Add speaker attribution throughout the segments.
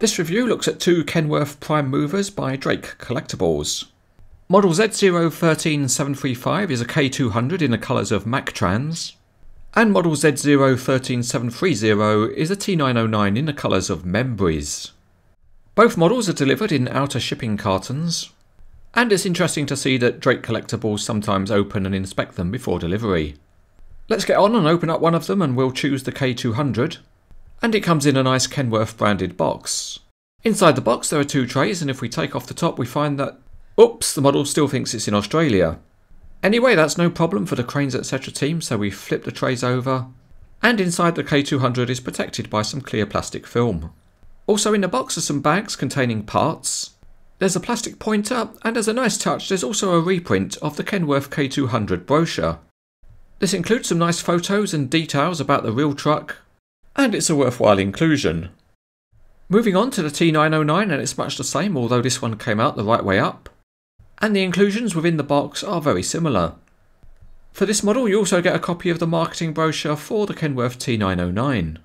Speaker 1: This review looks at two Kenworth prime movers by Drake Collectibles. Model Z013735 is a K200 in the colours of Mactrans, and Model Z013730 is a T909 in the colours of Membreys. Both models are delivered in outer shipping cartons, and it's interesting to see that Drake Collectibles sometimes open and inspect them before delivery. Let's get on and open up one of them and we'll choose the K200 and it comes in a nice Kenworth branded box. Inside the box there are two trays and if we take off the top we find that, oops, the model still thinks it's in Australia. Anyway, that's no problem for the Cranes etc team so we flip the trays over and inside the K200 is protected by some clear plastic film. Also in the box are some bags containing parts. There's a plastic pointer and as a nice touch there's also a reprint of the Kenworth K200 brochure. This includes some nice photos and details about the real truck, and it's a worthwhile inclusion. Moving on to the T909 and it's much the same although this one came out the right way up. And the inclusions within the box are very similar. For this model you also get a copy of the marketing brochure for the Kenworth T909.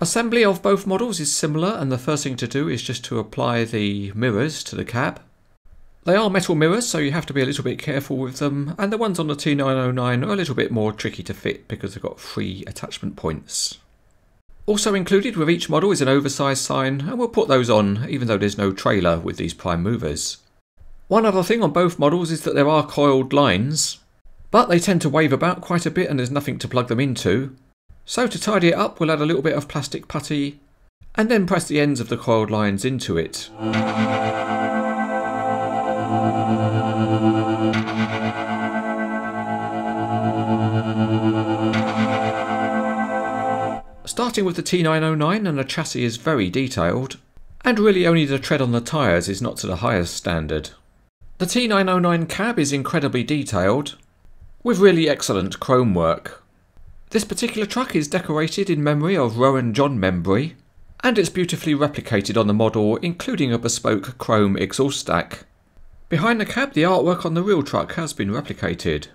Speaker 1: Assembly of both models is similar and the first thing to do is just to apply the mirrors to the cab. They are metal mirrors so you have to be a little bit careful with them and the ones on the T909 are a little bit more tricky to fit because they've got three attachment points. Also included with each model is an oversized sign and we'll put those on even though there's no trailer with these prime movers. One other thing on both models is that there are coiled lines but they tend to wave about quite a bit and there's nothing to plug them into so to tidy it up, we'll add a little bit of plastic putty and then press the ends of the coiled lines into it. Starting with the T909 and the chassis is very detailed, and really only the tread on the tyres is not to the highest standard. The T909 cab is incredibly detailed, with really excellent chrome work. This particular truck is decorated in memory of Rowan John Membrey, and it's beautifully replicated on the model, including a bespoke chrome exhaust stack. Behind the cab, the artwork on the real truck has been replicated.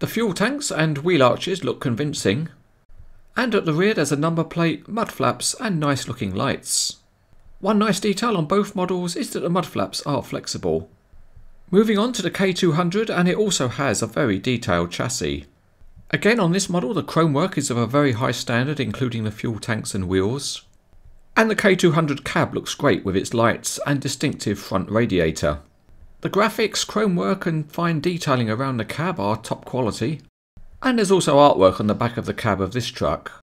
Speaker 1: The fuel tanks and wheel arches look convincing, and at the rear there's a number plate, mud flaps and nice looking lights. One nice detail on both models is that the mud flaps are flexible. Moving on to the K200 and it also has a very detailed chassis. Again on this model the chrome work is of a very high standard including the fuel tanks and wheels. And the K200 cab looks great with its lights and distinctive front radiator. The graphics, chrome work and fine detailing around the cab are top quality. And there's also artwork on the back of the cab of this truck.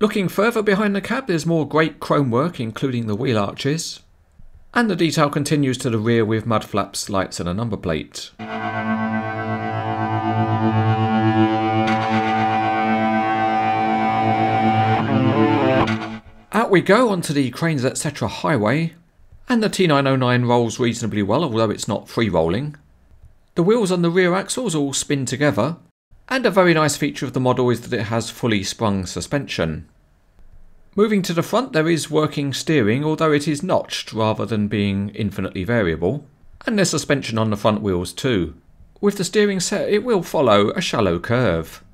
Speaker 1: Looking further behind the cab there's more great chrome work including the wheel arches. And the detail continues to the rear with mud flaps, lights and a number plate. Out we go onto the Cranes etc. highway, and the T909 rolls reasonably well, although it's not free rolling. The wheels on the rear axles all spin together, and a very nice feature of the model is that it has fully sprung suspension. Moving to the front there is working steering, although it is notched rather than being infinitely variable, and there's suspension on the front wheels too. With the steering set it will follow a shallow curve.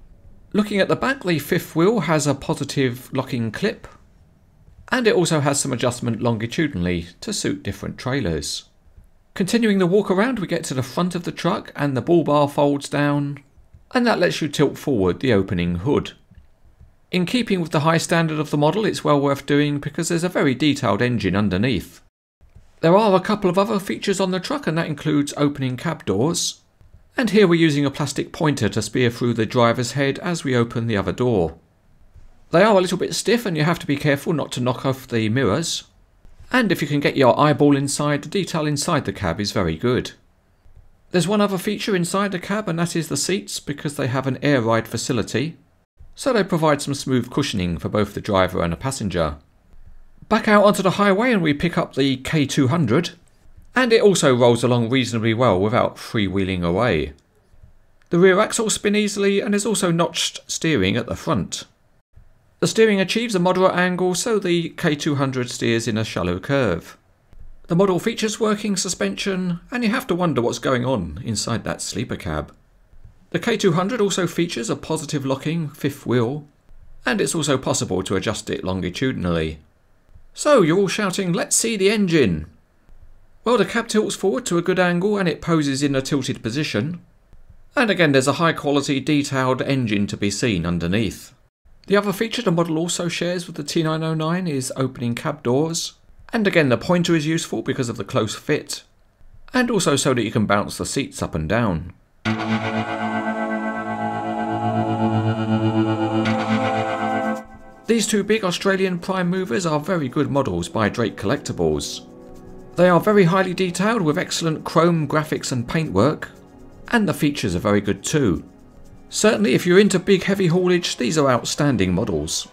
Speaker 1: Looking at the back, the fifth wheel has a positive locking clip, and it also has some adjustment longitudinally to suit different trailers. Continuing the walk around we get to the front of the truck and the bull bar folds down and that lets you tilt forward the opening hood. In keeping with the high standard of the model it's well worth doing because there's a very detailed engine underneath. There are a couple of other features on the truck and that includes opening cab doors and here we're using a plastic pointer to spear through the driver's head as we open the other door. They are a little bit stiff and you have to be careful not to knock off the mirrors. And if you can get your eyeball inside, the detail inside the cab is very good. There's one other feature inside the cab and that is the seats because they have an air ride facility. So they provide some smooth cushioning for both the driver and the passenger. Back out onto the highway and we pick up the K200 and it also rolls along reasonably well without freewheeling away. The rear axle spin easily and there's also notched steering at the front. The steering achieves a moderate angle so the K200 steers in a shallow curve. The model features working suspension and you have to wonder what's going on inside that sleeper cab. The K200 also features a positive locking fifth wheel and it's also possible to adjust it longitudinally. So you're all shouting, let's see the engine! Well, the cab tilts forward to a good angle and it poses in a tilted position. And again, there's a high quality detailed engine to be seen underneath. The other feature the model also shares with the T909 is opening cab doors. And again, the pointer is useful because of the close fit. And also so that you can bounce the seats up and down. These two big Australian prime movers are very good models by Drake Collectibles. They are very highly detailed with excellent chrome graphics and paintwork, and the features are very good too. Certainly if you're into big heavy haulage, these are outstanding models.